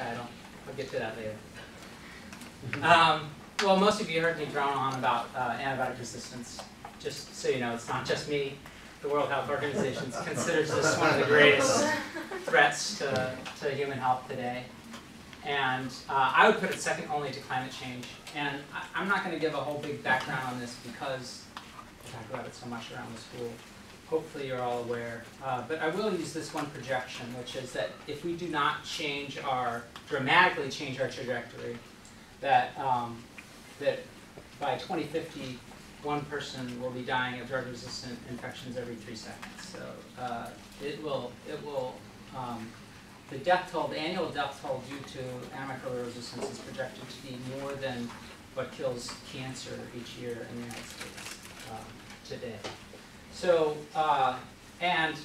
title. I'll get to that later. Um, well, most of you heard me drone on about uh, antibiotic resistance. Just so you know, it's not just me. The World Health Organization considers this one of the greatest threats to, to human health today. And uh, I would put it second only to climate change. And I, I'm not going to give a whole big background on this because I talk about it so much around the school. Hopefully you're all aware. Uh, but I will use this one projection, which is that if we do not change our, dramatically change our trajectory, that, um, that by 2050, one person will be dying of drug-resistant infections every three seconds. So uh, it will, it will, um, the death toll, the annual death toll due to antimicrobial resistance is projected to be more than what kills cancer each year in the United States um, today. So, uh, and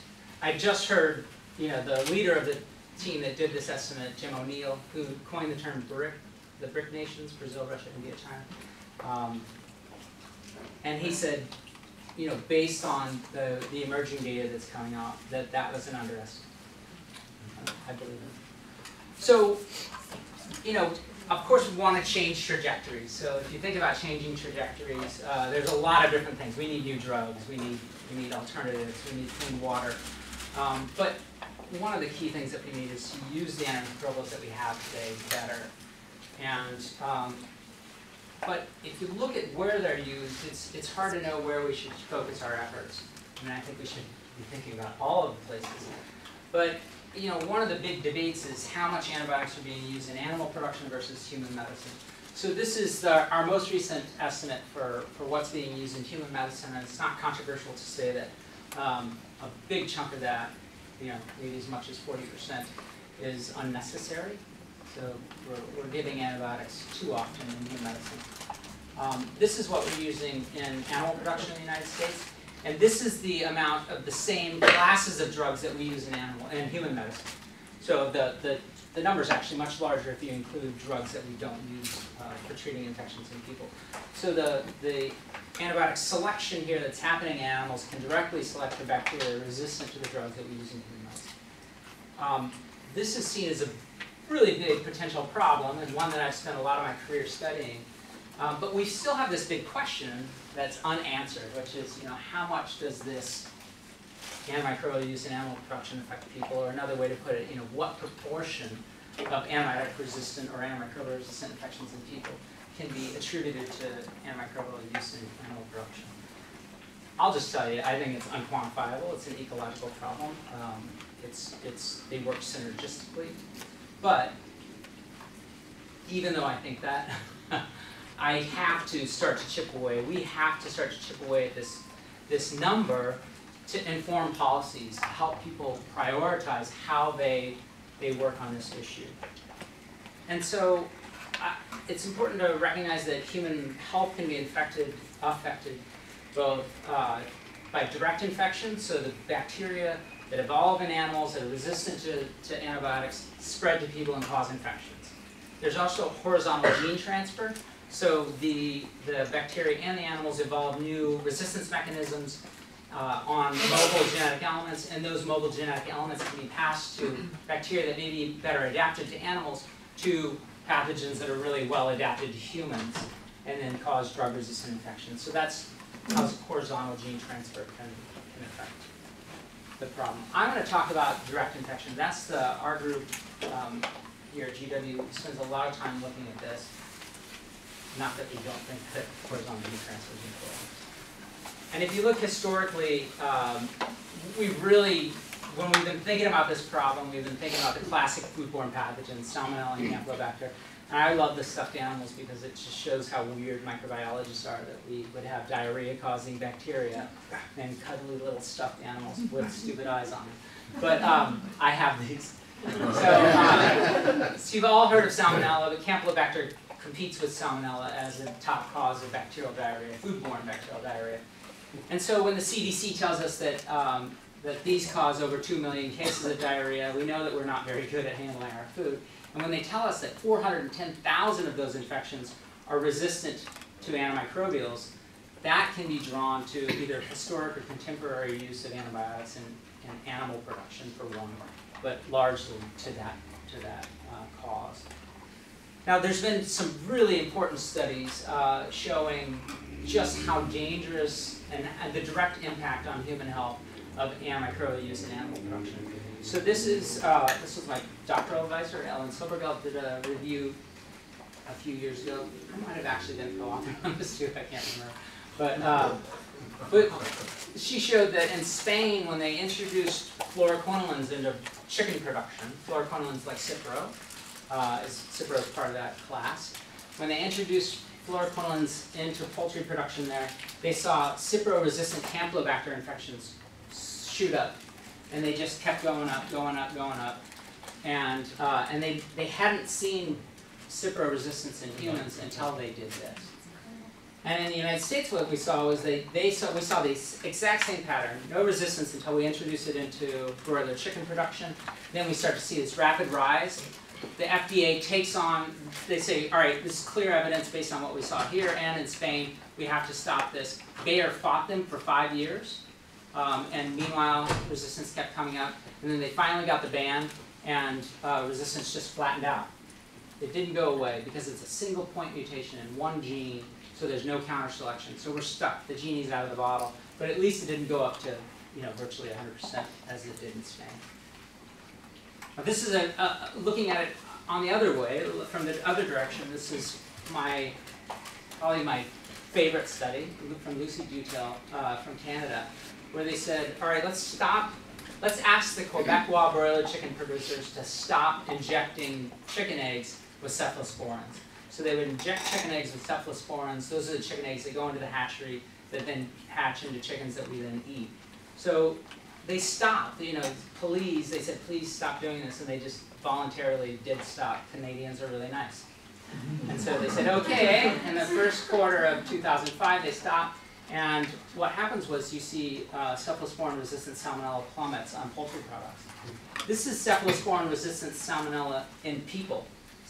I just heard, you know, the leader of the team that did this estimate, Jim O'Neill, who coined the term BRIC, the BRIC nations, Brazil, Russia, India, China. Um, and he said, you know, based on the, the emerging data that's coming out, that that was an underestimate. I believe it. So, you know, of course we want to change trajectories. So if you think about changing trajectories, uh, there's a lot of different things. We need new drugs, we need, we need alternatives, we need clean water. Um, but one of the key things that we need is to use the antimicrobials that we have today better. And um, but if you look at where they're used, it's, it's hard to know where we should focus our efforts. Mean, I think we should be thinking about all of the places. But, you know, one of the big debates is how much antibiotics are being used in animal production versus human medicine. So this is the, our most recent estimate for, for what's being used in human medicine, and it's not controversial to say that um, a big chunk of that, you know, maybe as much as 40%, is unnecessary. So we're, we're giving antibiotics too often in human medicine. Um, this is what we're using in animal production in the United States. And this is the amount of the same classes of drugs that we use in animal and human medicine. So the, the, the number is actually much larger if you include drugs that we don't use for treating infections in people. So the, the antibiotic selection here that's happening in animals can directly select the bacteria resistant to the drugs that we use in human medicine. Um, this is seen as a really big potential problem and one that I've spent a lot of my career studying. Um, but we still have this big question that's unanswered, which is, you know, how much does this antimicrobial use in animal production affect people? Or another way to put it, you know, what proportion of antibiotic resistant or antimicrobial resistant infections in people can be attributed to antimicrobial use in animal production? I'll just tell you, I think it's unquantifiable. It's an ecological problem. Um, it's, it's, they work synergistically. But even though I think that, I have to start to chip away. We have to start to chip away at this, this number to inform policies, to help people prioritize how they, they work on this issue. And so it's important to recognize that human health can be infected, affected both uh, by direct infection, so the bacteria that evolve in animals that are resistant to, to antibiotics spread to people and cause infections. There's also horizontal gene transfer, so the, the bacteria and the animals evolve new resistance mechanisms uh, on mobile genetic elements, and those mobile genetic elements can be passed to bacteria that may be better adapted to animals to pathogens that are really well adapted to humans, and then cause drug-resistant infections. So that's how horizontal gene transfer can, can affect the problem. I'm going to talk about direct infection. That's the, our group um, here at GW spends a lot of time looking at this. Not that we don't think that horizontal gene transfer is important. And if you look historically, um, we really, when we've been thinking about this problem, we've been thinking about the classic foodborne pathogens, Salmonella and Campylobacter. And I love the stuffed animals because it just shows how weird microbiologists are that we would have diarrhea-causing bacteria and cuddly little stuffed animals with stupid eyes on them. But um, I have these. So, uh, so you've all heard of Salmonella, but Campylobacter competes with Salmonella as a top cause of bacterial diarrhea, foodborne bacterial diarrhea. And so when the CDC tells us that, um, that these cause over 2 million cases of diarrhea, we know that we're not very good at handling our food. And when they tell us that 410,000 of those infections are resistant to antimicrobials, that can be drawn to either historic or contemporary use of antibiotics in, in animal production for one, but largely to that, to that uh, cause. Now, there's been some really important studies uh, showing just how dangerous and, and the direct impact on human health of antimicrobial use in animal production. So this is uh, this was my doctoral advisor, Ellen Silbergeld, did a review a few years ago. I might have actually been co-author on this too, I can't remember. But, uh, but she showed that in Spain, when they introduced fluoroquinolines into chicken production, fluoroquinolines like Cipro, uh, is, Cipro is part of that class. When they introduced fluoroquinolines into poultry production there, they saw Cipro-resistant Campylobacter infections shoot up. And they just kept going up, going up, going up. And, uh, and they, they hadn't seen Cipro resistance in humans until they did this. And in the United States, what we saw was they, they saw, we saw the exact same pattern, no resistance until we introduced it into broiler chicken production. Then we start to see this rapid rise. The FDA takes on, they say, all right, this is clear evidence based on what we saw here and in Spain, we have to stop this. Bayer fought them for five years, um, and meanwhile, resistance kept coming up. And then they finally got the ban, and uh, resistance just flattened out. It didn't go away because it's a single point mutation in one gene, so there's no counter selection. So we're stuck. The genie's out of the bottle, but at least it didn't go up to you know virtually 100% as it did in Spain. This is a, a looking at it on the other way, from the other direction. This is my probably my favorite study from Lucy Dutel uh, from Canada, where they said, all right, let's stop let's ask the Quebecois broiler chicken producers to stop injecting chicken eggs with cephalosporins. So they would inject chicken eggs with cephalosporins. Those are the chicken eggs that go into the hatchery that then hatch into chickens that we then eat. So they stopped, you know, please, they said, please stop doing this, and they just voluntarily did stop. Canadians are really nice. And so they said, okay, in the first quarter of 2005, they stopped. And what happens was you see uh, cephalosporin-resistant salmonella plummets on poultry products. This is cephalosporin-resistant salmonella in people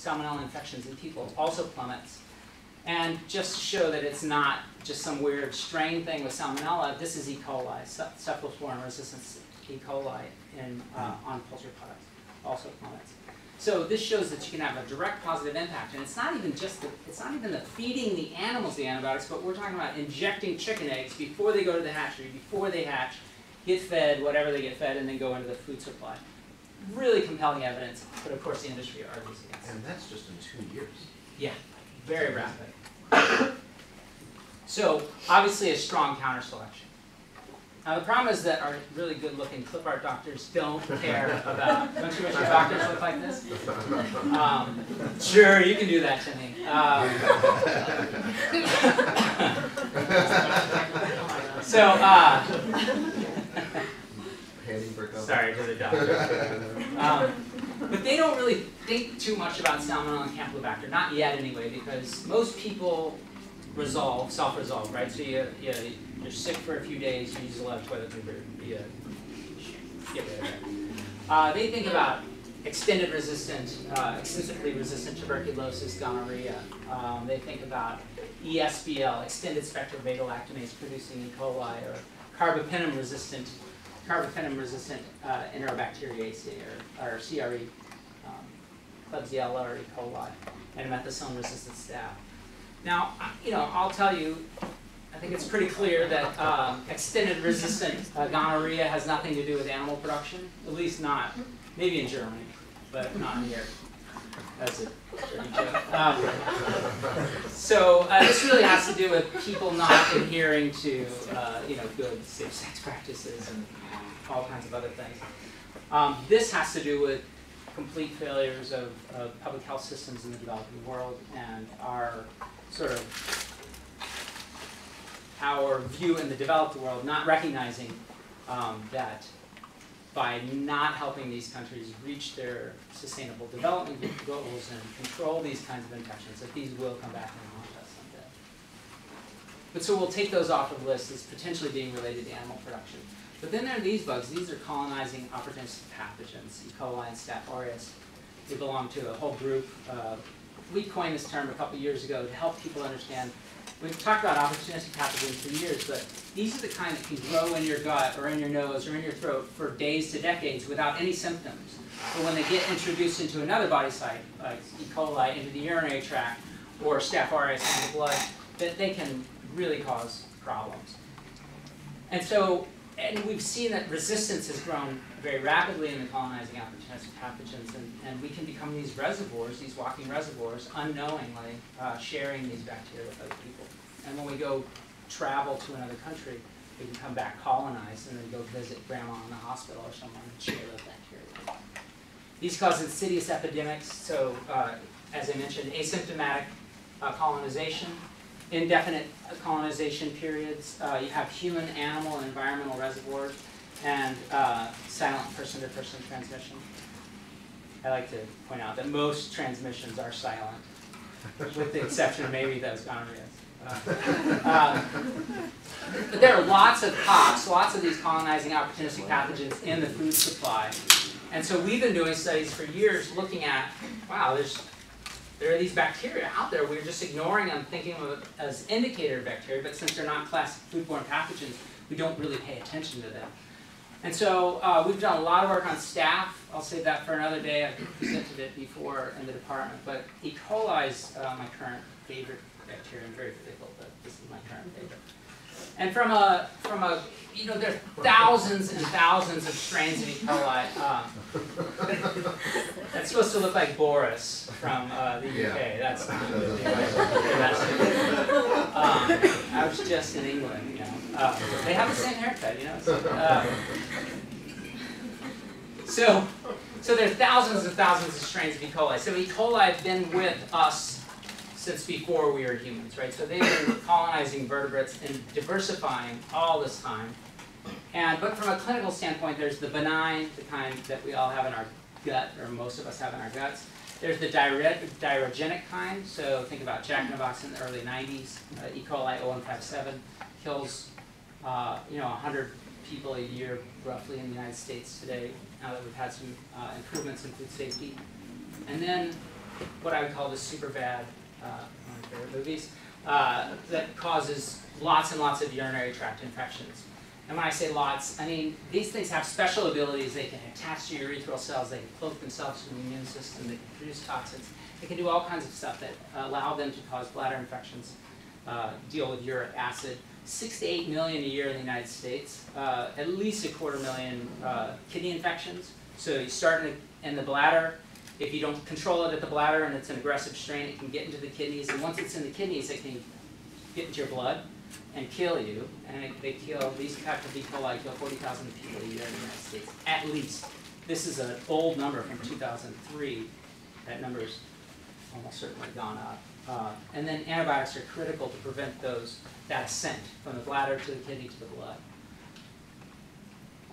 salmonella infections in people also plummets. And just to show that it's not just some weird strain thing with salmonella, this is E. coli, cephalosporin resistance E. coli in, uh, on poultry products, also plummets. So this shows that you can have a direct positive impact, and it's not even just the, it's not even the feeding the animals the antibiotics, but we're talking about injecting chicken eggs before they go to the hatchery, before they hatch, get fed whatever they get fed, and then go into the food supply really compelling evidence, but of course the industry argues against it. And that's just in two years. Yeah, very rapid. So obviously a strong counter selection. Now the problem is that our really good looking clip art doctors don't care about, don't you wish your doctors look like this? Um, sure, you can do that to me. Um, so, uh, Sorry to the doctor. Um, but they don't really think too much about salmonella and campylobacter, not yet anyway, because most people resolve, self-resolve, right? So you, you, you're sick for a few days, you use a lot of toilet paper, you it. Uh, they think about extended resistant, uh, extensively resistant tuberculosis, gonorrhea. Um, they think about ESBL, extended spectrum beta lactamase producing E. coli, or carbapenem resistant carbapenem-resistant uh, Enterobacteriaceae, or, or CRE, um, Klebsiella or E. coli, and methicillin-resistant staph. Now, you know, I'll tell you, I think it's pretty clear that uh, extended resistant uh, gonorrhea has nothing to do with animal production, at least not, maybe in Germany, but not here. That's it. Um, so uh, this really has to do with people not adhering to, uh, you know, good safe sex practices and all kinds of other things. Um, this has to do with complete failures of, of, public health systems in the developing world and our sort of our view in the developed world, not recognizing um, that by not helping these countries reach their sustainable development goals and control these kinds of infections, that these will come back and haunt us someday. But so we'll take those off the list as potentially being related to animal production. But then there are these bugs. These are colonizing opportunistic pathogens, E. coli and Staph aureus. They belong to a whole group. Uh, we coined this term a couple years ago to help people understand we've talked about opportunistic pathogens for years, but these are the kind that can grow in your gut or in your nose or in your throat for days to decades without any symptoms. But when they get introduced into another body site, like E. coli into the urinary tract or Staph aureus into the blood, that they can really cause problems. And so, and we've seen that resistance has grown very rapidly in the colonizing pathogens, and, and we can become these reservoirs, these walking reservoirs, unknowingly uh, sharing these bacteria with other people. And when we go travel to another country, we can come back colonized and then go visit grandma in the hospital or someone and share those bacteria. These cause insidious epidemics, so uh, as I mentioned, asymptomatic uh, colonization, indefinite colonization periods, uh, you have human, animal, and environmental reservoirs, and uh, silent person-to-person transmission. I like to point out that most transmissions are silent, with the exception of maybe those gonorrheas. Uh, um, but there are lots of pox, lots of these colonizing opportunistic pathogens in the food supply. And so we've been doing studies for years looking at, wow, there's there are these bacteria out there. We're just ignoring them, thinking of them as indicator bacteria, but since they're not classic foodborne pathogens, we don't really pay attention to them. And so uh, we've done a lot of work on staph. I'll save that for another day. I've presented it before in the department. But E. coli is uh, my current favorite bacteria. I'm very fickle, but this is my current favorite. And from a, from a, you know, there are thousands and thousands of strains of E. coli. Um, that's supposed to look like Boris from uh, the UK. Yeah. That's um, I was just in England, you know. Uh, they have the same haircut, you know. So, uh, so, so there's thousands and thousands of strains of E. coli. So E. coli have been with us since before we were humans, right? So they've been colonizing vertebrates and diversifying all this time. And but from a clinical standpoint, there's the benign, the kind that we all have in our gut, or most of us have in our guts. There's the diarrhegenic kind. So think about Jack in the Box in the early 90s. Uh, E. coli 0157 kills, uh, you know, 100 people a year roughly in the United States today. Now that we've had some uh, improvements in food safety, and then what I would call the super bad, one of my movies, uh, that causes lots and lots of urinary tract infections. And when I say lots, I mean these things have special abilities. They can attach to urethral cells. They can cloak themselves in the immune system. They can produce toxins. They can do all kinds of stuff that allow them to cause bladder infections, uh, deal with uric acid. Six to eight million a year in the United States. Uh, at least a quarter million uh, kidney infections. So you start in the, in the bladder. If you don't control it at the bladder and it's an aggressive strain, it can get into the kidneys. And once it's in the kidneys, it can get into your blood and kill you. And it, they kill, these type of E. coli kill 40,000 people a year in the United States, at least. This is an old number from 2003. That number's almost certainly gone up. Uh, and then antibiotics are critical to prevent those, that ascent from the bladder to the kidney to the blood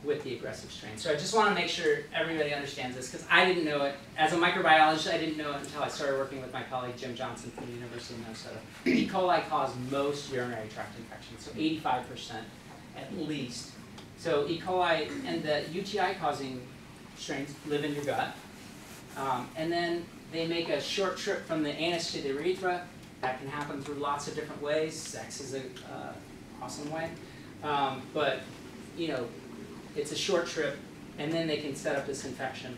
with the aggressive strain. So I just want to make sure everybody understands this because I didn't know it. As a microbiologist, I didn't know it until I started working with my colleague Jim Johnson from the University of Minnesota. E. coli cause most urinary tract infections, so 85% at least. So E. coli and the UTI causing strains live in your gut. Um, and then they make a short trip from the anus to the urethra. That can happen through lots of different ways. Sex is an uh, awesome way. Um, but, you know, it's a short trip, and then they can set up this infection.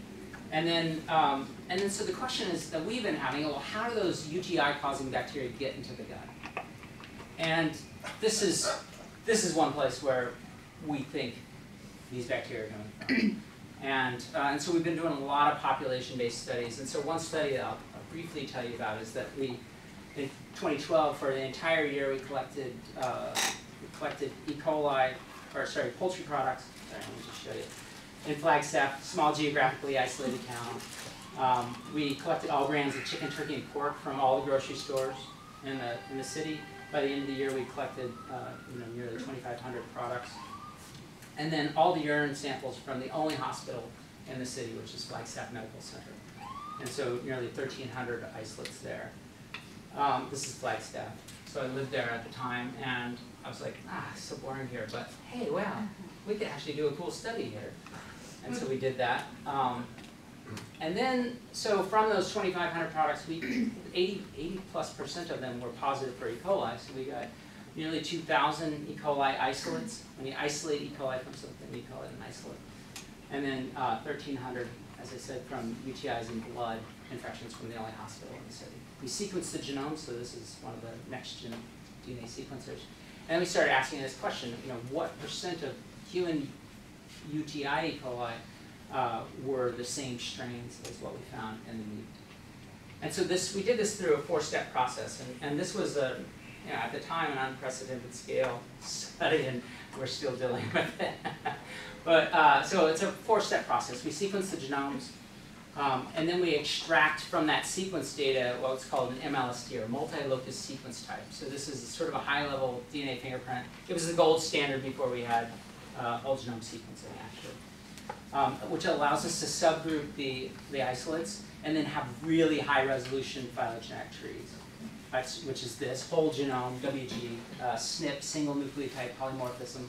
And then, um, and then, so the question is that we've been having, well, how do those UTI-causing bacteria get into the gut? And this is, this is one place where we think these bacteria are from. And, uh, and so we've been doing a lot of population-based studies. And so one study I'll, I'll briefly tell you about is that we, in 2012, for the entire year, we collected, uh, we collected E. coli, or sorry, poultry products. Sorry, let me just show you. In Flagstaff, small geographically isolated town. Um, we collected all brands of chicken, turkey, and pork from all the grocery stores in the in the city. By the end of the year, we collected uh, you know nearly 2,500 products, and then all the urine samples from the only hospital in the city, which is Flagstaff Medical Center, and so nearly 1,300 isolates there. Um, this is Flagstaff. So I lived there at the time, and I was like, ah, so boring here, but hey, wow, we could actually do a cool study here. And so we did that. Um, and then, so from those 2,500 products, we 80, 80 plus percent of them were positive for E. coli. So we got nearly 2,000 E. coli isolates. When you isolate E. coli from something, we call it an isolate. And then uh, 1,300, as I said, from UTIs in blood, infections from the only hospital in the city. We sequenced the genome, so this is one of the next gen DNA sequencers. And we started asking this question, you know, what percent of human UTI E. coli uh, were the same strains as what we found in the meat. And so this, we did this through a four-step process, and, and this was a, you know, at the time an unprecedented scale study, and we're still dealing with it. but uh, so it's a four-step process. We sequence the genomes, um, and then we extract from that sequence data what's called an MLST or multi-locus sequence type. So this is sort of a high-level DNA fingerprint. It was the gold standard before we had uh, whole genome sequencing, actually, um, which allows us to subgroup the, the isolates and then have really high-resolution phylogenetic trees, which is this whole genome, WG, uh, SNP, single nucleotide polymorphism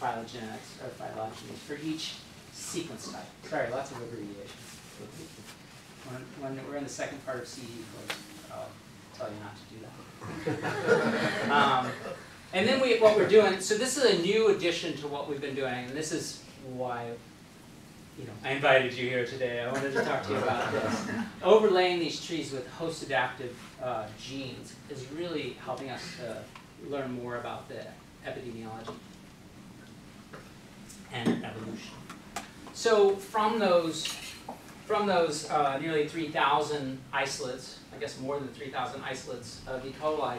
phylogenetics or phylogenies for each sequence type. Sorry, lots of abbreviations. When, when we're in the second part of CE I'll tell you not to do that. Um, and then we, what we're doing, so this is a new addition to what we've been doing, and this is why, you know, I invited you here today. I wanted to talk to you about this. Overlaying these trees with host adaptive uh, genes is really helping us to learn more about the epidemiology and evolution. So from those, from those uh, nearly 3,000 isolates, I guess more than 3,000 isolates of E. coli,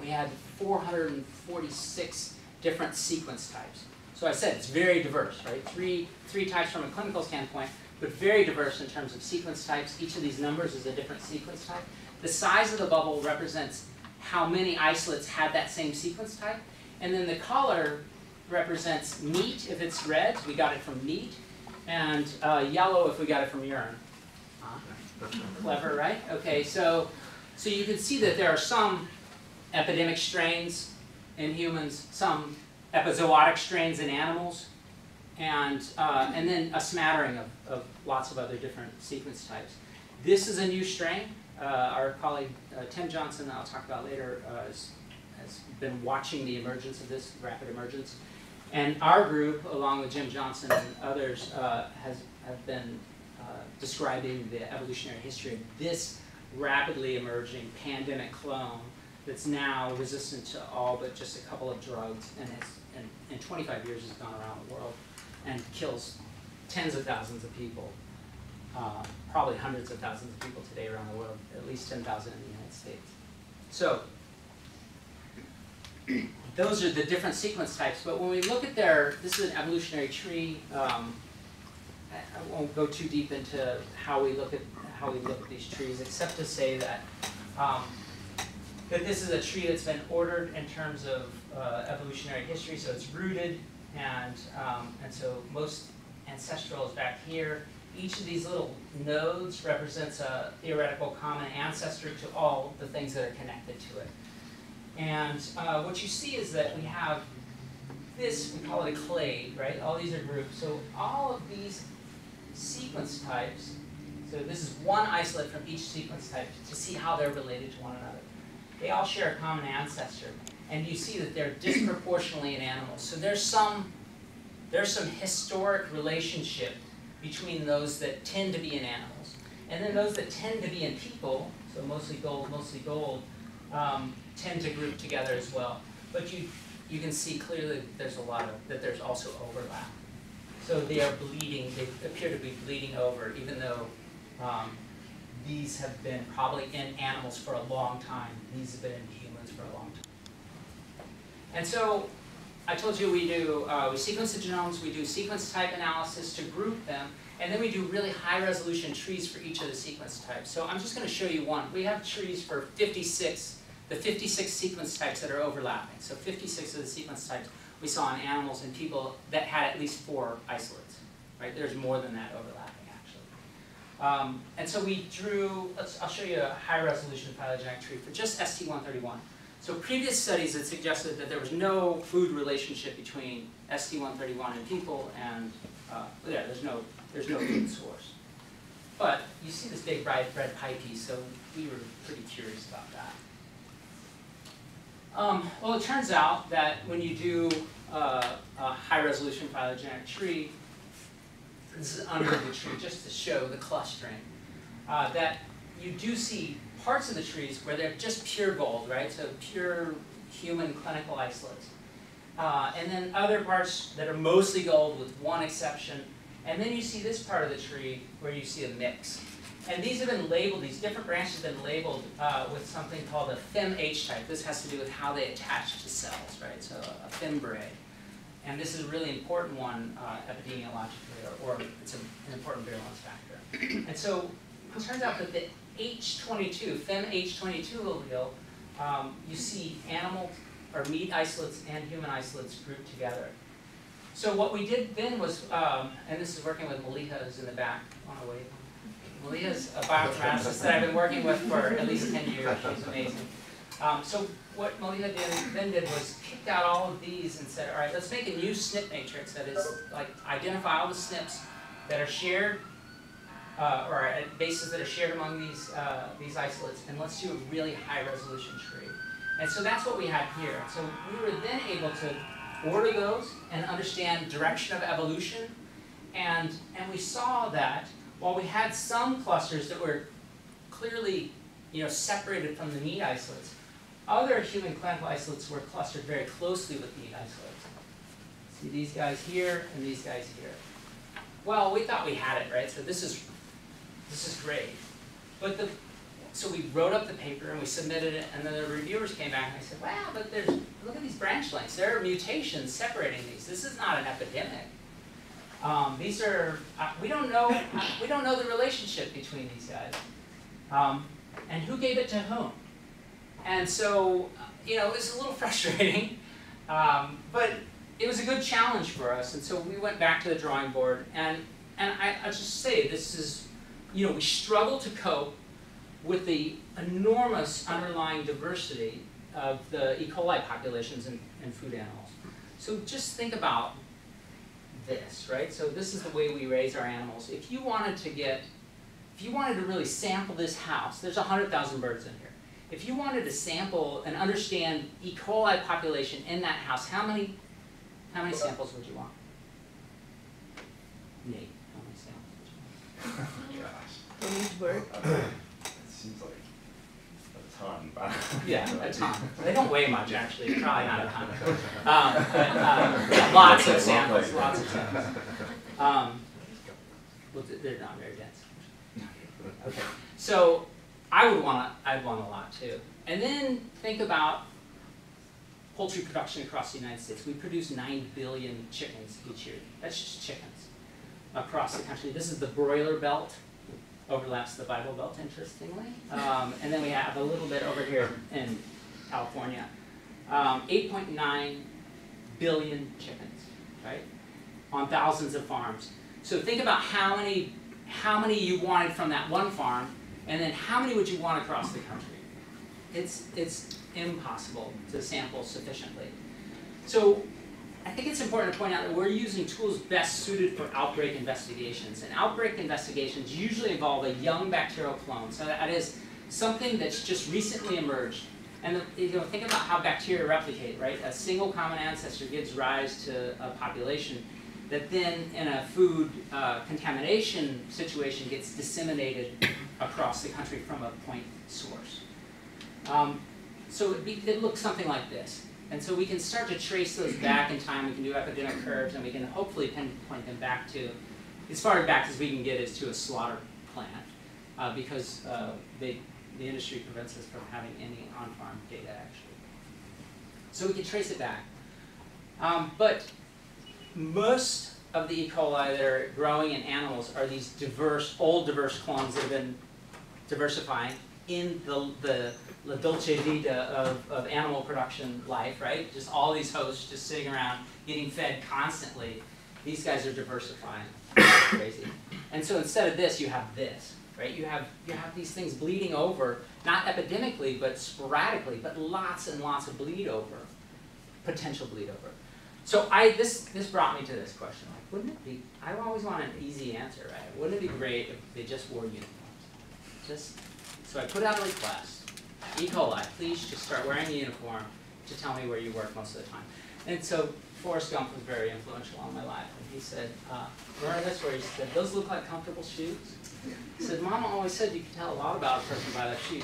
we had 446 different sequence types. So I said it's very diverse, right? Three, three types from a clinical standpoint, but very diverse in terms of sequence types. Each of these numbers is a different sequence type. The size of the bubble represents how many isolates had that same sequence type. And then the color represents meat if it's red, we got it from meat, and uh, yellow if we got it from urine. Clever, right? Okay, so so you can see that there are some epidemic strains in humans, some epizootic strains in animals, and uh, and then a smattering of, of lots of other different sequence types. This is a new strain. Uh, our colleague uh, Tim Johnson, I'll talk about later, uh, has, has been watching the emergence of this rapid emergence. And our group, along with Jim Johnson and others, uh, has have been uh, describing the evolutionary history of this rapidly emerging pandemic clone that's now resistant to all but just a couple of drugs, and has and in 25 years has gone around the world and kills tens of thousands of people, uh, probably hundreds of thousands of people today around the world, at least 10,000 in the United States. So those are the different sequence types. But when we look at their, this is an evolutionary tree. Um, I I won't go too deep into how we look at how we look at these trees, except to say that um, that this is a tree that's been ordered in terms of uh, evolutionary history. So it's rooted, and um, and so most ancestral is back here. Each of these little nodes represents a theoretical common ancestor to all the things that are connected to it. And uh, what you see is that we have this, we call it a clade, right? All these are groups. So all of these sequence types, so this is one isolate from each sequence type to see how they're related to one another. They all share a common ancestor. And you see that they're disproportionately in animals. So there's some, there's some historic relationship between those that tend to be in animals. And then those that tend to be in people, so mostly gold, mostly gold, um, tend to group together as well. But you, you can see clearly that there's a lot of, that there's also overlap. So they are bleeding, they appear to be bleeding over, even though um, these have been probably in animals for a long time. These have been in humans for a long time. And so I told you we do, uh, we sequence the genomes, we do sequence type analysis to group them, and then we do really high resolution trees for each of the sequence types. So I'm just going to show you one. We have trees for 56, the 56 sequence types that are overlapping. So 56 of the sequence types we saw in animals and people that had at least four isolates. Right? There's more than that actually. Um, and so we drew, I'll show you a high resolution phylogenetic tree for just ST131. So previous studies had suggested that there was no food relationship between ST131 and people, and uh, yeah, there's no there's no food source. But you see this big bright red pie piece, so we were pretty curious about that. Um, well, it turns out that when you do uh, a high-resolution phylogenetic tree, this is under the tree, just to show the clustering, uh, that you do see parts of the trees where they're just pure gold, right? So pure human clinical isolates. Uh, and then other parts that are mostly gold with one exception. And then you see this part of the tree where you see a mix. And these have been labeled, these different branches have been labeled uh, with something called a FEM-H type. This has to do with how they attach to cells, right? So a fimbriae. And this is a really important one uh, epidemiologically, or, or it's a, an important virulence factor. and so it turns out that the H22, FEM-H22 allele, um, you see animal or meat isolates and human isolates grouped together. So what we did then was, um, and this is working with Maliha who's in the back, on the way. Maliha's a bioinformaticist that I've been working with for at least 10 years, she's amazing. Um, so what did, then did was kicked out all of these and said, all right, let's make a new SNP matrix that is like identify all the SNPs that are shared uh, or at bases that are shared among these uh, these isolates, and let's do a really high resolution tree. And so that's what we had here. So we were then able to order those and understand direction of evolution, and and we saw that while we had some clusters that were clearly you know separated from the meat isolates, other human clinical isolates were clustered very closely with meat isolates. See these guys here and these guys here. Well, we thought we had it, right? So this is this is great. But the so we wrote up the paper and we submitted it, and then the reviewers came back and I said, wow, but there's, look at these branch lengths. There are mutations separating these. This is not an epidemic. Um, these are, uh, we don't know, uh, we don't know the relationship between these guys. Um, and who gave it to whom? And so, you know, it was a little frustrating, um, but it was a good challenge for us. And so we went back to the drawing board, and, and I, I'll just say, this is, you know, we struggle to cope with the enormous underlying diversity of the E. coli populations in, in food animals. So just think about this, right? So this is the way we raise our animals. If you wanted to get, if you wanted to really sample this house, there's 100,000 birds in here. If you wanted to sample and understand E. coli population in that house, how many, how many samples would you want? Nate, how many samples would you want? From each bird? It seems like a ton, but. Yeah, a ton. They don't weigh much, actually, probably not a ton. Um, but, uh, lots of samples, lots of samples. Um, well, they're not very dense. Okay, so I would want, I'd want a lot too. And then think about poultry production across the United States. We produce nine billion chickens each year. That's just chickens across the country. This is the broiler belt overlaps the Bible Belt, interestingly. Um, and then we have a little bit over here in California. Um, 8.9 billion chickens, right? On thousands of farms. So think about how many, how many you wanted from that one farm, and then how many would you want across the country? It's, it's impossible to sample sufficiently. So I think it's important to point out that we're using tools best suited for outbreak investigations. And outbreak investigations usually involve a young bacterial clone. So that is something that's just recently emerged. And you know, think about how bacteria replicate, right? A single common ancestor gives rise to a population that then in a food uh, contamination situation gets disseminated across the country from a point source. Um, so it, be, it looks something like this. And so we can start to trace those back in time. We can do epidemic curves, and we can hopefully pinpoint them back to, as far back as we can get is to a slaughter plant, uh, because uh, they, the industry prevents us from having any on-farm data actually. So we can trace it back. Um, but most of the E. coli that are growing in animals are these diverse, old diverse clones that have been diversifying in the, the la dolce vita of, of animal production life, right? Just all these hosts just sitting around getting fed constantly. These guys are diversifying. crazy. And so instead of this, you have this, right? You have, you have these things bleeding over, not epidemically, but sporadically, but lots and lots of bleed over, potential bleed over. So I, this, this brought me to this question, like, wouldn't it be, I always want an easy answer, right? Wouldn't it be great if they just wore uniforms? Just, so I put out a request, E. coli, please just start wearing a uniform to tell me where you work most of the time. And so Forrest Gump was very influential on my life, and he said, uh, remember this where he said, those look like comfortable shoes? He said, Mama always said you could tell a lot about a person by their shoes.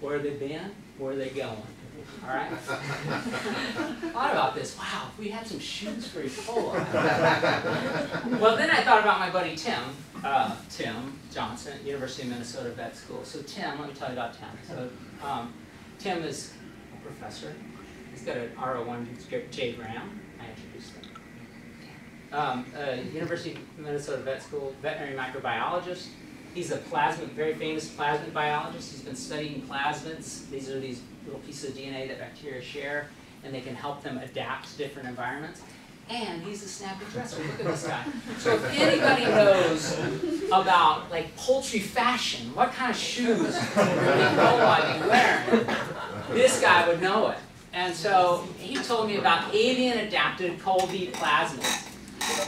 Where have they been, where are they going, all right? thought about this, wow, if we had some shoes for E. coli. well, then I thought about my buddy Tim, uh, Tim Johnson, University of Minnesota Vet School. So Tim, let me tell you about Tim. So um, Tim is a professor. He's got an R01 J Graham. I introduced him. Um, uh, University of Minnesota Vet School, veterinary microbiologist. He's a plasmid, very famous plasmid biologist. He's been studying plasmids. These are these little pieces of DNA that bacteria share, and they can help them adapt to different environments. And he's a snappy dresser. Look at this guy. So if anybody knows about like poultry fashion, what kind of shoes would be wearing? This guy would know it. And so he told me about avian adapted Colby plasmids.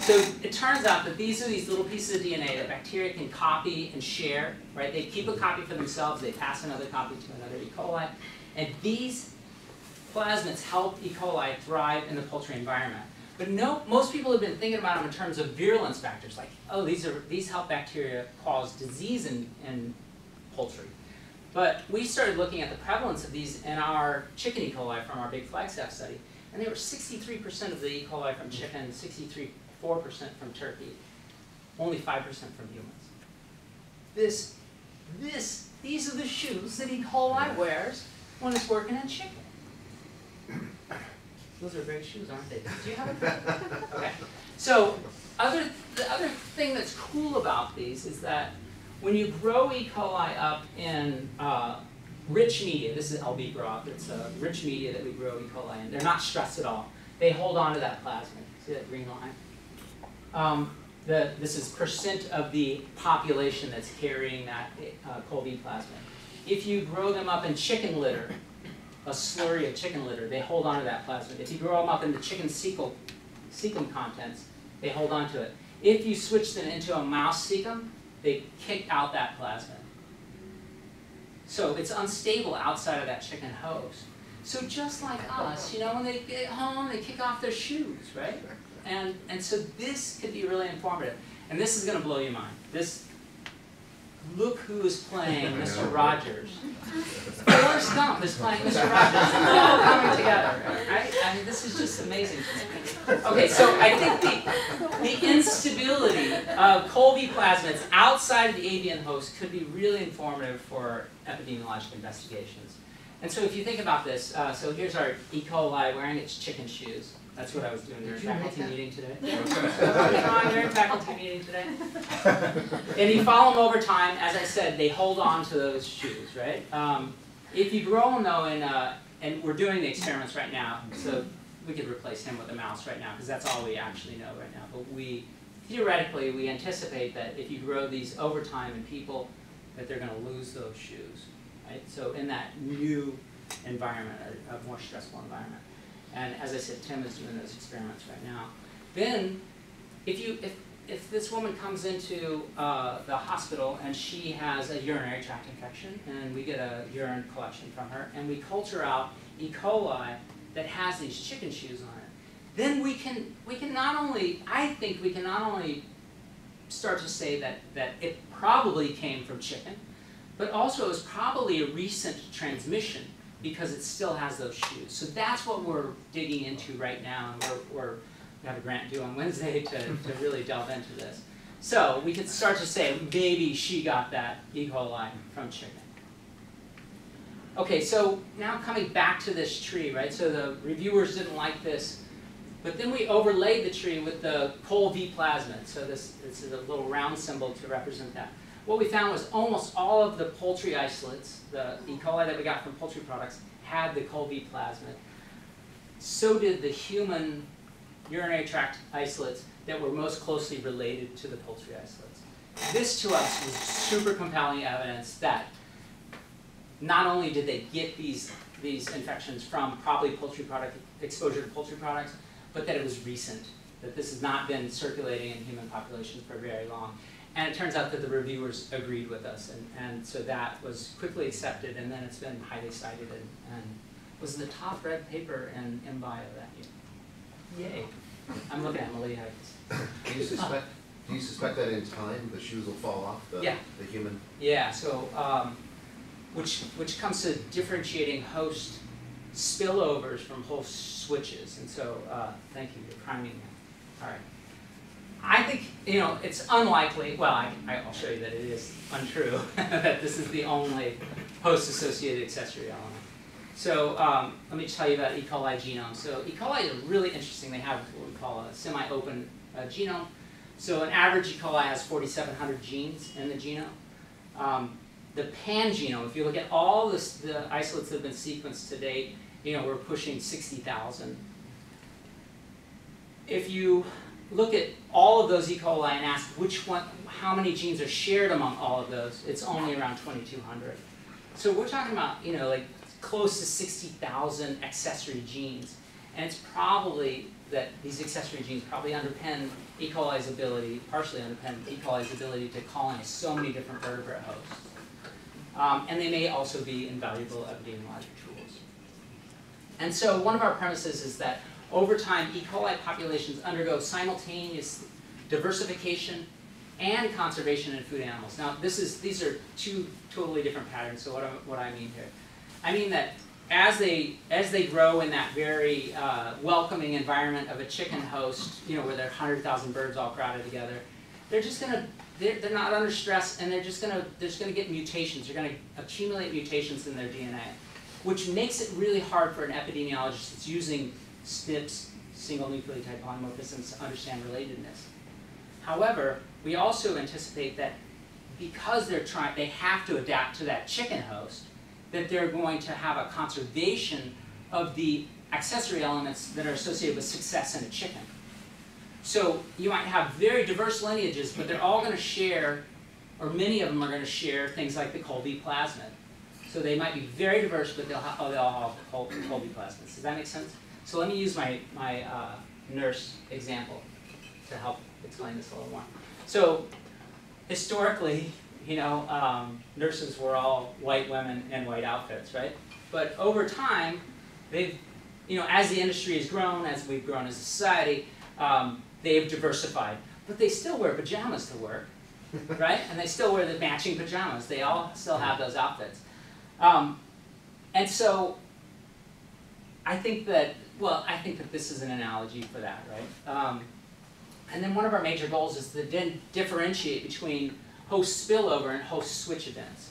So it turns out that these are these little pieces of DNA that bacteria can copy and share, right? They keep a copy for themselves, they pass another copy to another E. coli, and these plasmids help E. coli thrive in the poultry environment. But no, most people have been thinking about them in terms of virulence factors, like, oh, these are these help bacteria cause disease in, in poultry. But we started looking at the prevalence of these in our chicken E. coli from our big Flagstaff study, and they were 63% of the E. coli from chicken, 63 4% from turkey, only 5% from humans. This, this, these are the shoes that E. coli wears when it's working in chicken. Those are great shoes, aren't they? Do you have a pair? Okay. So, other, the other thing that's cool about these is that when you grow E. coli up in uh, rich media, this is LB broth, it's a rich media that we grow E. coli in, they're not stressed at all. They hold on to that plasmid. See that green line? Um, the, this is percent of the population that's carrying that uh, Colby plasmid. If you grow them up in chicken litter, a slurry of chicken litter, they hold on to that plasmid. If you grow them up in the chicken cecum, cecum contents, they hold on to it. If you switch them into a mouse cecum, they kick out that plasmid. So it's unstable outside of that chicken host. So just like us, you know, when they get home, they kick off their shoes, right? And, and so this could be really informative. And this is going to blow your mind. This, look who is playing Mr. Rogers. Forrest Gump is playing Mr. Rogers. All coming together, right? I mean, this is just amazing to me. Okay, so I think the, the instability of Colby plasmids outside of the avian host could be really informative for epidemiologic investigations. And so if you think about this, uh, so here's our E. coli wearing its chicken shoes. That's what I was doing during faculty meeting today. during faculty meeting today. And you follow them over time, as I said, they hold on to those shoes, right? Um, if you grow them though in, uh, and we're doing the experiments right now, so we could replace him with a mouse right now, because that's all we actually know right now. But we, theoretically, we anticipate that if you grow these over time in people, that they're gonna lose those shoes, right? So in that new environment, a, a more stressful environment. And as I said, Tim is doing those experiments right now. Then, if you if if this woman comes into uh, the hospital and she has a urinary tract infection, and we get a urine collection from her, and we culture out E. coli that has these chicken shoes on it, then we can we can not only I think we can not only start to say that that it probably came from chicken, but also it was probably a recent transmission because it still has those shoes. So that's what we're digging into right now, and we're, we're we have a grant due on Wednesday to, to really delve into this. So we could start to say maybe she got that E. coli from chicken. Okay, so now coming back to this tree, right? So the reviewers didn't like this, but then we overlaid the tree with the Col V plasmid. So this, this is a little round symbol to represent that. What we found was almost all of the poultry isolates, the E. coli that we got from poultry products, had the Col V plasmid. So did the human urinary tract isolates that were most closely related to the poultry isolates. This to us was super compelling evidence that not only did they get these, these infections from probably poultry product exposure to poultry products, but that it was recent, that this has not been circulating in human populations for very long. And it turns out that the reviewers agreed with us, and, and so that was quickly accepted, and then it's been highly cited and, and was the top read paper in MBio that year. Yay. I'm looking at Malia. Do you suspect, do you suspect that in time the shoes will fall off the, Yeah. the human? Yeah, so, um, which, which comes to differentiating host spillovers from host switches, and so, uh, thank you, you're priming me. All right. I think, you know, it's unlikely, well, I, I'll show you that it is untrue, that this is the only host-associated accessory element. So, um, let me tell you about E. coli genome. So E. coli is really interesting, they have what we call a semi-open uh, genome. So an average E. coli has 4,700 genes in the genome. Um, the pangenome, if you look at all this, the isolates that have been sequenced to date, you know, we're pushing 60,000. If you look at all of those E. coli and ask which one, how many genes are shared among all of those, it's only around 2,200. So we're talking about, you know, like close to 60,000 accessory genes. And it's probably that these accessory genes probably underpin E. coli's ability, partially underpin E. coli's ability to colonize so many different vertebrate hosts. Um, and they may also be invaluable epidemiologic tools. And so one of our premises is that over time, E. coli populations undergo simultaneous diversification and conservation in food animals. Now, this is, these are two totally different patterns, so what, I, what I mean here. I mean that as they, as they grow in that very uh, welcoming environment of a chicken host, you know, where there are 100,000 birds all crowded together, they're just gonna, they're, they're not under stress and they're just gonna, they're just gonna get mutations. They're gonna accumulate mutations in their DNA, which makes it really hard for an epidemiologist that's using SNPs, single nucleotide polymorphisms, to understand relatedness. However, we also anticipate that because they're trying, they have to adapt to that chicken host, that they're going to have a conservation of the accessory elements that are associated with success in a chicken. So you might have very diverse lineages, but they're all going to share, or many of them are going to share things like the Colby plasmid. So they might be very diverse, but they'll, ha- they'll all have Col- Colby plasmids. Does that make sense? So let me use my, my uh, nurse example to help explain this a little more. So historically, you know, um, nurses were all white women in white outfits, right? But over time, they've, you know, as the industry has grown, as we've grown as a society, um, they've diversified. But they still wear pajamas to work, right? And they still wear the matching pajamas. They all still have those outfits. Um, and so I think that, well, I think that this is an analogy for that, right? Um, and then one of our major goals is to then differentiate between host spillover and host switch events.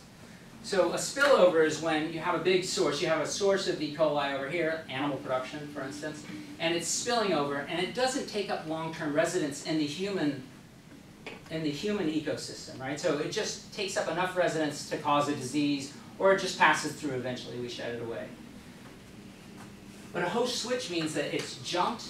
So a spillover is when you have a big source, you have a source of E. coli over here, animal production for instance, and it's spilling over and it doesn't take up long-term residence in the human in the human ecosystem, right? So it just takes up enough residence to cause a disease or it just passes through eventually, we shed it away. But a host switch means that it's jumped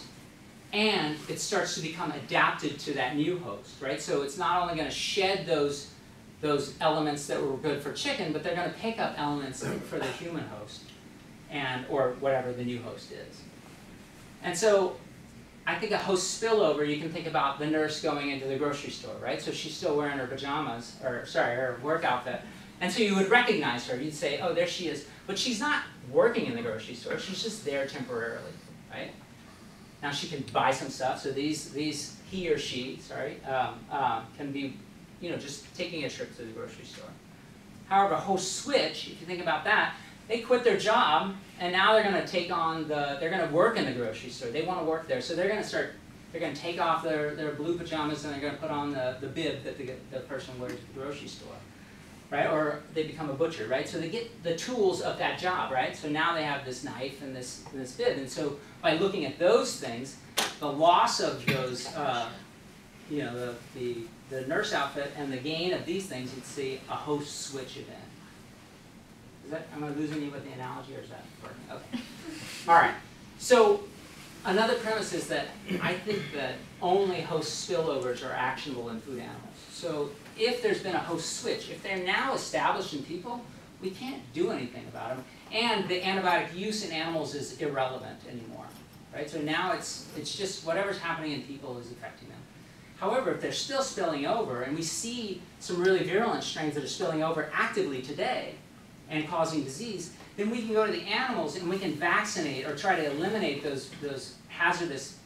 and it starts to become adapted to that new host, right? So it's not only going to shed those those elements that were good for chicken, but they're going to pick up elements for the human host, and or whatever the new host is. And so, I think a host spillover. You can think about the nurse going into the grocery store, right? So she's still wearing her pajamas, or sorry, her work outfit, and so you would recognize her. You'd say, "Oh, there she is," but she's not working in the grocery store. She's just there temporarily, right? Now she can buy some stuff. So these these he or she, sorry, um, uh, can be, you know, just taking a trip to the grocery store. However, host switch, if you think about that, they quit their job and now they're going to take on the, they're going to work in the grocery store. They want to work there, so they're going to start. They're going to take off their, their blue pajamas and they're going to put on the, the bib that the, the person wears at the grocery store right? Or they become a butcher, right? So they get the tools of that job, right? So now they have this knife and this this bib, and so by looking at those things, the loss of those, uh, you know, the, the the nurse outfit and the gain of these things, you'd see a host switch event. Is that am I losing you with the analogy, or is that working? Okay. All right. So another premise is that I think that only host spillovers are actionable in food animals. So if there's been a host switch, if they're now established in people, we can't do anything about them. And the antibiotic use in animals is irrelevant anymore. right? So now it's, it's just whatever's happening in people is affecting them. However, if they're still spilling over, and we see some really virulent strains that are spilling over actively today and causing disease, then we can go to the animals and we can vaccinate or try to eliminate those, those hazardous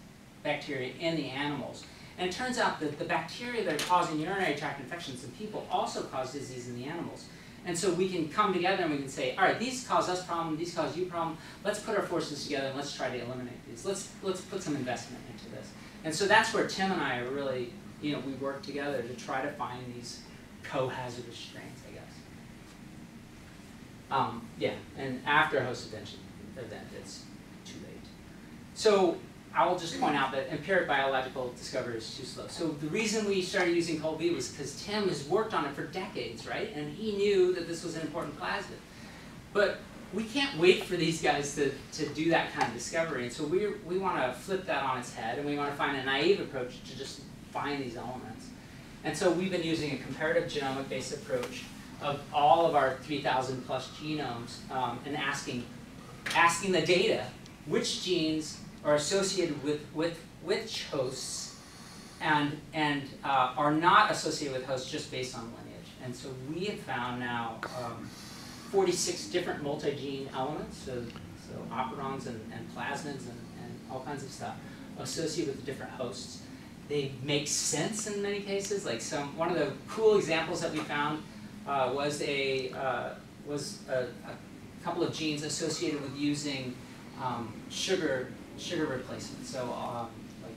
bacteria in the animals. And it turns out that the bacteria that are causing urinary tract infections in people also cause disease in the animals. And so we can come together and we can say, all right, these cause us problem, these cause you problem. Let's put our forces together and let's try to eliminate these. Let's let's put some investment into this. And so that's where Tim and I are really, you know, we work together to try to find these co-hazardous strains, I guess. Um, yeah, and after a host event, event, it's too late. So I will just point out that empiric biological discovery is too slow. So the reason we started using ColdV was because Tim has worked on it for decades, right? And he knew that this was an important plasmid. But we can't wait for these guys to, to do that kind of discovery. And so we, we want to flip that on its head and we want to find a naive approach to just find these elements. And so we've been using a comparative genomic based approach of all of our 3,000 plus genomes um, and asking, asking the data which genes are associated with, with which hosts and, and uh, are not associated with hosts just based on lineage. And so we have found now um, 46 different multi-gene elements, so, so operons and, and plasmids and, and all kinds of stuff associated with different hosts. They make sense in many cases. Like some, one of the cool examples that we found uh, was a uh, was a, a, couple of genes associated with using um, sugar sugar replacement. So um, like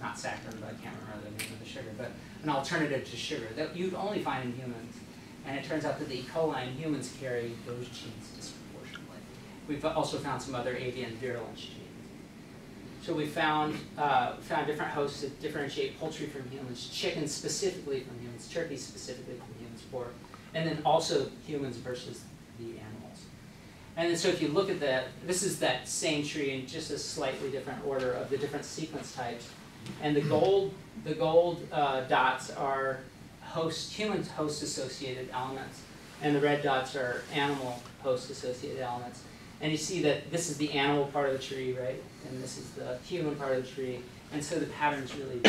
not saccharin, but I can't remember the name of the sugar, but an alternative to sugar that you'd only find in humans. And it turns out that the E. coli in humans carry those genes disproportionately. We've also found some other avian virulence genes. So we found uh, found different hosts that differentiate poultry from humans, chickens specifically from humans, turkeys specifically from humans, pork, and then also humans versus the animals. And so if you look at that, this is that same tree in just a slightly different order of the different sequence types. And the gold, the gold uh, dots are host, human host associated elements, and the red dots are animal host associated elements. And you see that this is the animal part of the tree, right? And this is the human part of the tree. And so the patterns really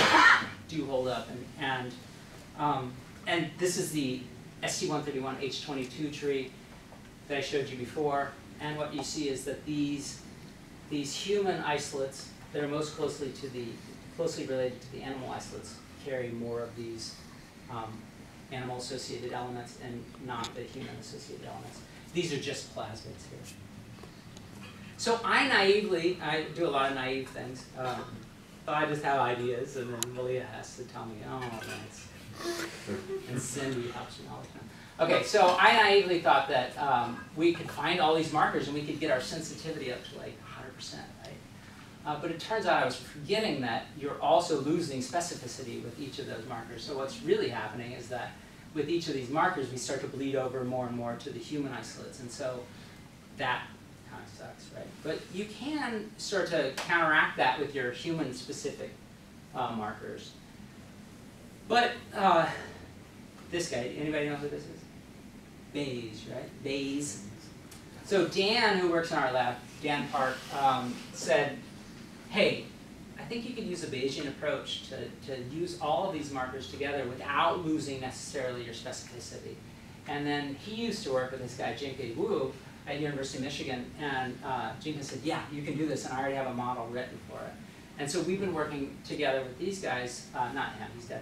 do hold up. And, and, um, and this is the ST131H22 tree that I showed you before. And what you see is that these, these human isolates that are most closely to the closely related to the animal isolates carry more of these um, animal associated elements and not the human associated elements. These are just plasmids here. So I naively, I do a lot of naive things. Um, I just have ideas, and then Malia has to tell me, oh, that's and all the time. Okay, so I naively thought that um, we could find all these markers and we could get our sensitivity up to like 100%, right? Uh, but it turns out I was forgetting that you're also losing specificity with each of those markers. So what's really happening is that with each of these markers, we start to bleed over more and more to the human isolates. And so that kind of sucks, right? But you can start to counteract that with your human-specific uh, markers. But uh, this guy, anybody know who this is? Bayes, right? Bayes. So Dan, who works in our lab, Dan Park, um, said, hey, I think you could use a Bayesian approach to, to use all of these markers together without losing necessarily your specificity. And then he used to work with this guy, Jinkei Wu, at University of Michigan, and uh, Jinkei said, yeah, you can do this, and I already have a model written for it. And so we've been working together with these guys, uh, not him, he's dead,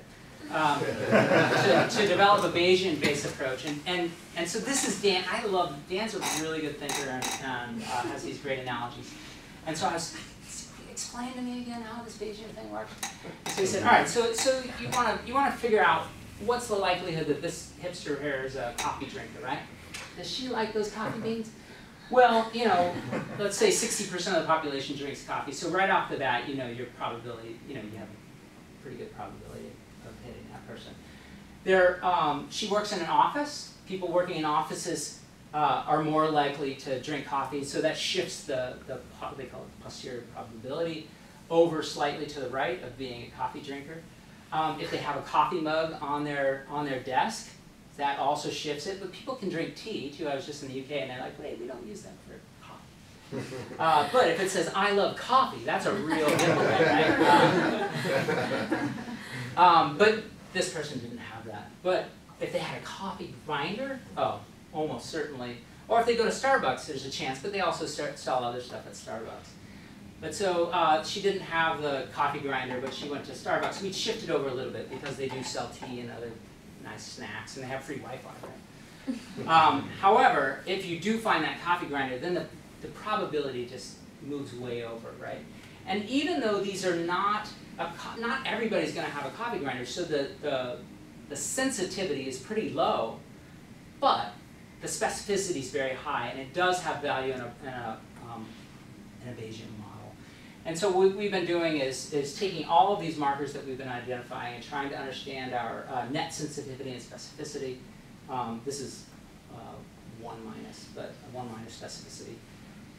um, to, to, develop a Bayesian-based approach. And, and, and so this is Dan. I love, Dan's a really good thinker and, and uh, has these great analogies. And so I was, explain to me again how this Bayesian thing works. So he said, all right, so, so you want to you wanna figure out what's the likelihood that this hipster here is a coffee drinker, right? Does she like those coffee beans? Well, you know, let's say 60% of the population drinks coffee. So right off the bat, you know, your probability, you know, you have a pretty good probability of hitting that person. There, um, she works in an office. People working in offices uh, are more likely to drink coffee, so that shifts the, the they call it posterior probability over slightly to the right of being a coffee drinker. Um, if they have a coffee mug on their on their desk, that also shifts it. But people can drink tea too. I was just in the UK and they're like, wait, we don't use that for coffee. Uh, but if it says I love coffee, that's a real implement, right? Um, um, but this person didn't have that. But if they had a coffee grinder, oh, almost certainly. Or if they go to Starbucks, there's a chance. But they also start, sell other stuff at Starbucks. But so uh, she didn't have the coffee grinder, but she went to Starbucks. We shifted over a little bit because they do sell tea and other nice snacks, and they have free Wi-Fi. Right? Um, however, if you do find that coffee grinder, then the, the probability just moves way over, right? And even though these are not, not everybody's going to have a coffee grinder, so the, the, the sensitivity is pretty low, but the specificity is very high, and it does have value in a, in a, um, in a Bayesian model. And so what we've been doing is, is taking all of these markers that we've been identifying and trying to understand our uh, net sensitivity and specificity. Um, this is uh, one minus, but one minus specificity.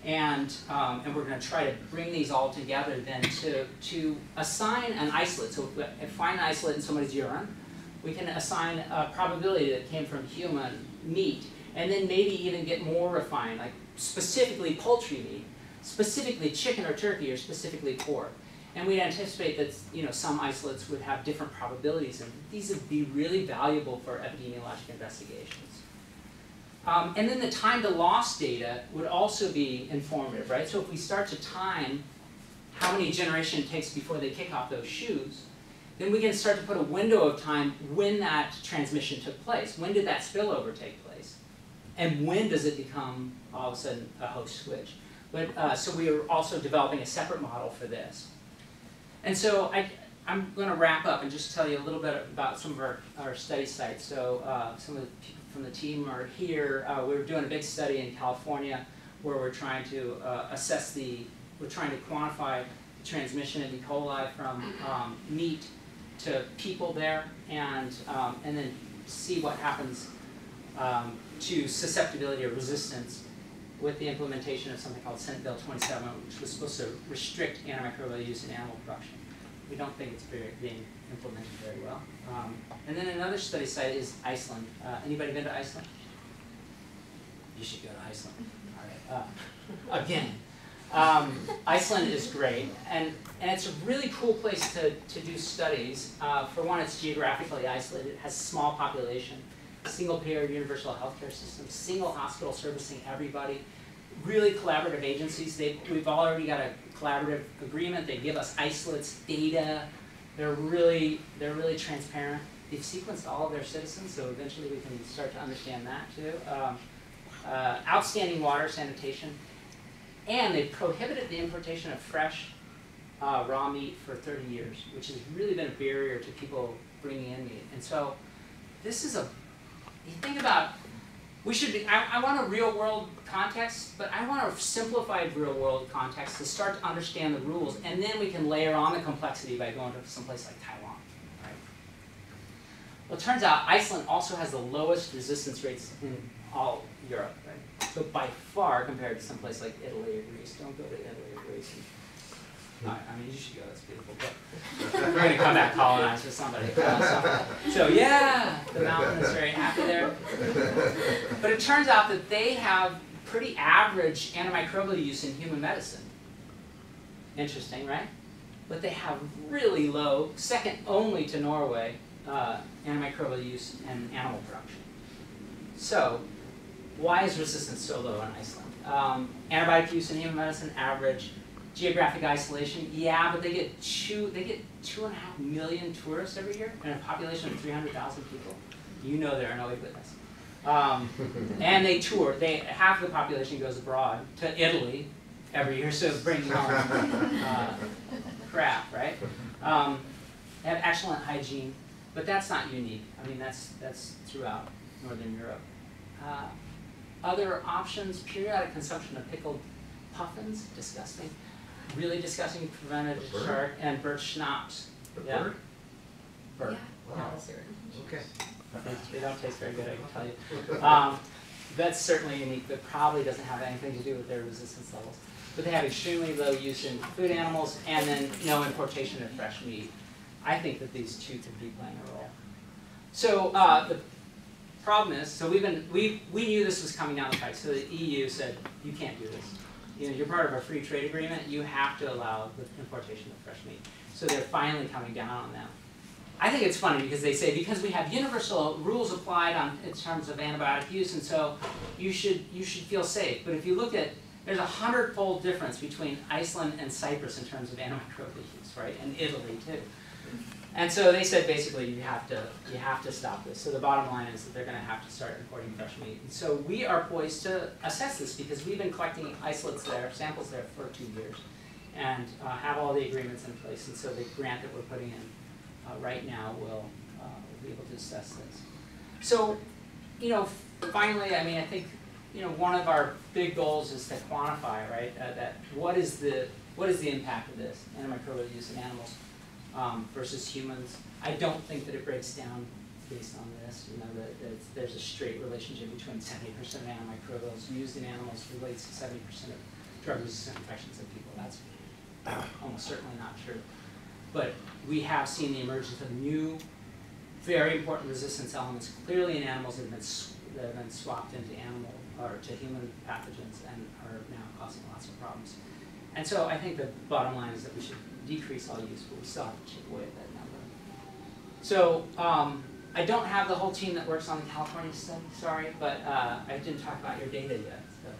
And, um, and we're going to try to bring these all together then to, to assign an isolate. So if find an isolate in somebody's urine, we can assign a probability that came from human meat, and then maybe even get more refined, like specifically poultry meat, specifically chicken or turkey, or specifically pork. And we'd anticipate that you know some isolates would have different probabilities, and these would be really valuable for epidemiologic investigations. Um, and then the time to loss data would also be informative, right? So if we start to time how many generation it takes before they kick off those shoes, then we can start to put a window of time when that transmission took place. When did that spillover take place? And when does it become all of a sudden a host switch? But, uh, so we are also developing a separate model for this. And so I, I'm going to wrap up and just tell you a little bit about some of our, our study sites. So uh, some of the from the team are here. Uh, we're doing a big study in California where we're trying to uh, assess the, we're trying to quantify the transmission of E. coli from um, meat to people there and, um, and then see what happens um, to susceptibility or resistance with the implementation of something called Senate Bill 27, which was supposed to restrict antimicrobial use in animal production. We don't think it's very, being implemented very well. Um, and then another study site is Iceland. Uh, anybody been to Iceland? You should go to Iceland. All right. Uh, again, um, Iceland is great, and, and it's a really cool place to, to do studies. Uh, for one, it's geographically isolated, it has small population, single payer universal healthcare system, single hospital servicing everybody, really collaborative agencies. They, we've already got a collaborative agreement. They give us isolates data. They're really, they're really transparent. They've sequenced all of their citizens, so eventually we can start to understand that too. Um, uh, outstanding water sanitation, and they've prohibited the importation of fresh uh, raw meat for 30 years, which has really been a barrier to people bringing in meat. And so, this is a you think about we should be I, I want a real world context but i want a simplified real world context to start to understand the rules and then we can layer on the complexity by going to someplace like taiwan right? Well it turns out iceland also has the lowest resistance rates in all europe right? So by far compared to someplace like italy or greece don't go to italy or greece I mean, you should go. It's beautiful. But we're gonna come back colonized with somebody. So, so yeah, the mountain is very happy there. But it turns out that they have pretty average antimicrobial use in human medicine. Interesting, right? But they have really low, second only to Norway, uh, antimicrobial use in animal production. So, why is resistance so low in Iceland? Um, antibiotic use in human medicine, average. Geographic isolation, yeah, but they get two, they get two and a half million tourists every year and a population of 300,000 people. You know they're annoyed with us. Um, and they tour. They half the population goes abroad to Italy every year, so bringing home uh, crap, right? Um, they have excellent hygiene, but that's not unique. I mean, that's that's throughout Northern Europe. Uh, other options: periodic consumption of pickled puffins, disgusting. Really disgusting fermented The bird? shark and birch schnapps. The Yeah. bird? Bird. Wow. Okay. They- They don't taste very good, I can tell you. Um, that's certainly unique, but probably doesn't have anything to do with their resistance levels. But they have extremely low use in food animals and then no importation of fresh meat. I think that these two could be playing a role. So uh, the problem is, so we've been, we, we knew this was coming down the pipe, so the EU said, you can't do this. You know, you're part of a free trade agreement, you have to allow the importation of fresh meat. So they're finally coming down on them. I think it's funny because they say, because we have universal rules applied on, in terms of antibiotic use, and so you should, you should feel safe. But if you look at, there's a hundredfold difference between Iceland and Cyprus in terms of antimicrobial use, right, and Italy too. And so they said basically you have to, you have to stop this. So the bottom line is that they're gonna have to start importing fresh meat. And so we are poised to assess this because we've been collecting isolates there, samples there for two years. And uh, have all the agreements in place, and so the grant that we're putting in uh, right now will, uh, be able to assess this. So, you know, finally, I mean, I think, you know, one of our big goals is to quantify, right, uh, that what is the, what is the impact of this antimicrobial use in animals um, versus humans? I don't think that it breaks down based on this, you know, that, that there's a straight relationship between seventy percent of antimicrobials used in animals relates to seventy percent of drug-resistant infections in people, that's almost certainly not true. But we have seen the emergence of new, very important resistance elements clearly in animals that have been, s- that have been swapped into animal, or to human pathogens and are now causing lots of problems. And so I think the bottom line is that we should decrease all use, but we still have to chip away at that number. So, um, I don't have the whole team that works on the California study, sorry, but, uh, I didn't talk about your data yet, so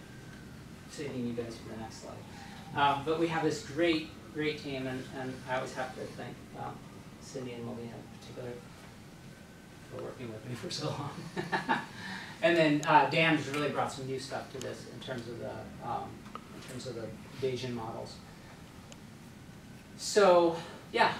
saving you guys for the next slide. Um, but we have this great, great team, and, and I always have to thank, um, Cindy and Melina in particular for working with me for so long. And then, uh, Dan has really brought some new stuff to this in terms of the, um, in terms of the Bayesian models. So, yeah,